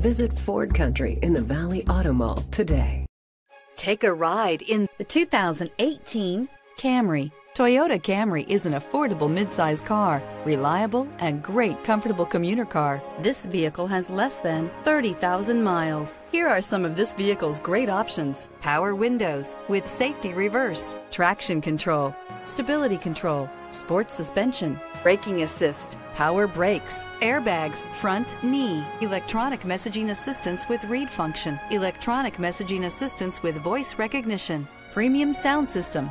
Visit Ford Country in the Valley Auto Mall today. Take a ride in the 2018 Camry. Toyota Camry is an affordable midsize car, reliable and great comfortable commuter car. This vehicle has less than 30,000 miles. Here are some of this vehicle's great options. Power windows with safety reverse, traction control, stability control, sports suspension, braking assist, power brakes, airbags, front knee, electronic messaging assistance with read function, electronic messaging assistance with voice recognition, premium sound system.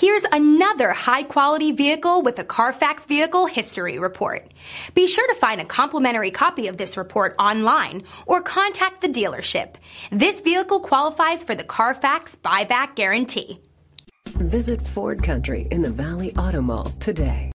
Here's another high quality vehicle with a Carfax Vehicle History Report. Be sure to find a complimentary copy of this report online or contact the dealership. This vehicle qualifies for the Carfax Buyback Guarantee. Visit Ford Country in the Valley Auto Mall today.